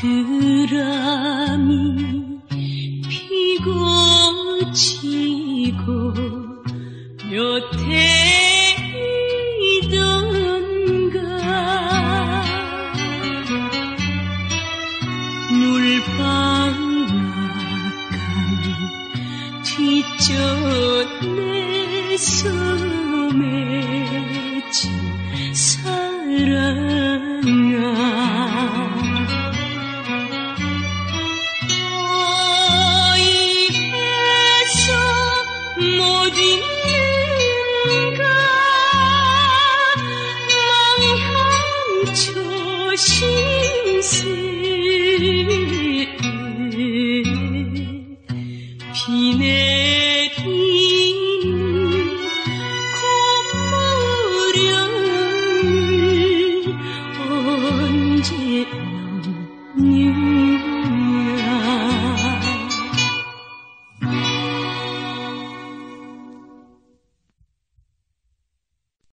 바람이 피고 지고 몇 해이던가 물방앗간 뒤쫓내서